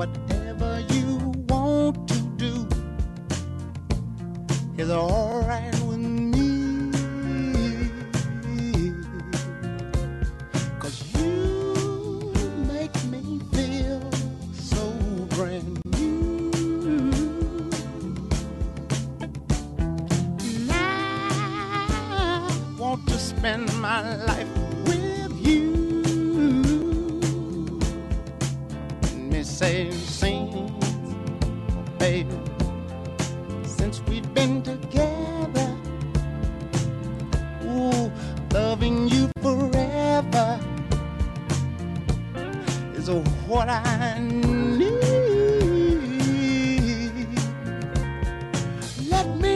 Whatever you want to do is alright with me. Cause you make me feel so brand new. And I want to spend my life Let me say, sing, baby, since we've been together. Ooh, loving you forever is what I need. Let me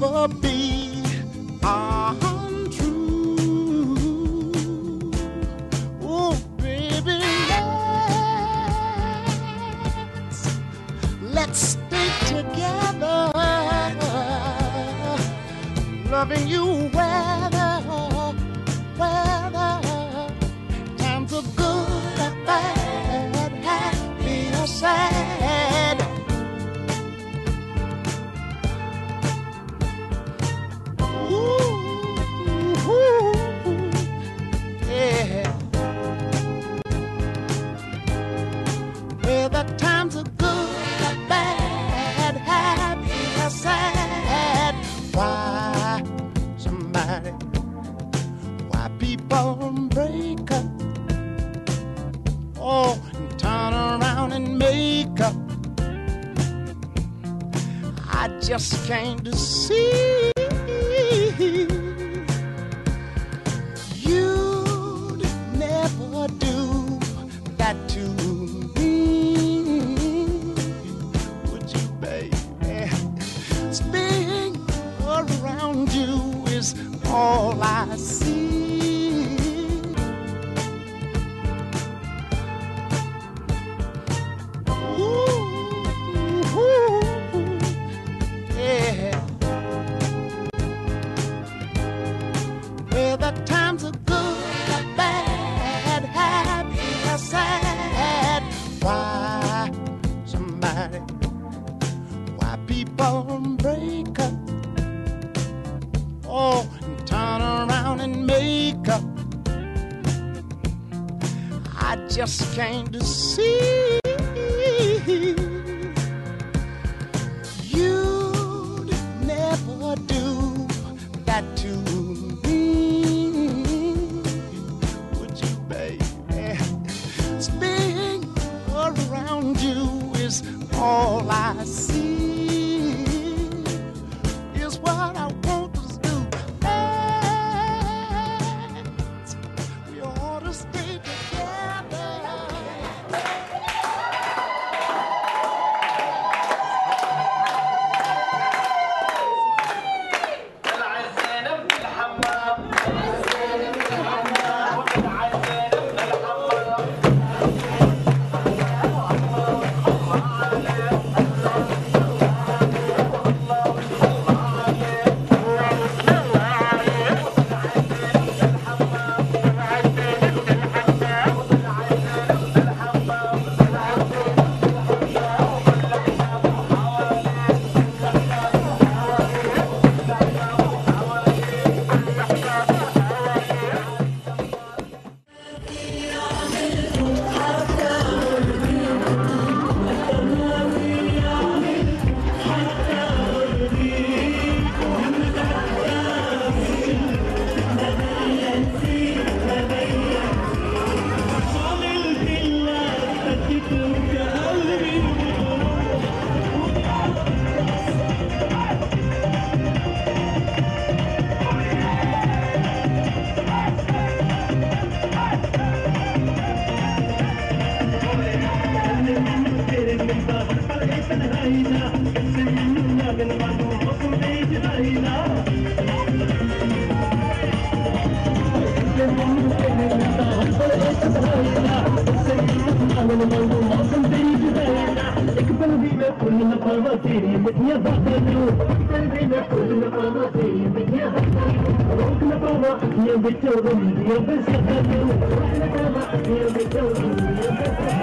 never be untrue. Oh, baby, let's, let's stay together. Loving you whether, whether. Times good or bad, sad. Why people break up? Oh, and turn around and make up. I just can't see you'd never do that to me. Would you, baby? Being around you is all I see. I just can't see फुल पावा तेरी मिठिया बातें तू तंदरी में full पावा तेरी मिठिया बातें रोक न पावा अखियाँ बिचो रोंदिया बस तू रोक न पावा अखियाँ बिचो रोंदिया बस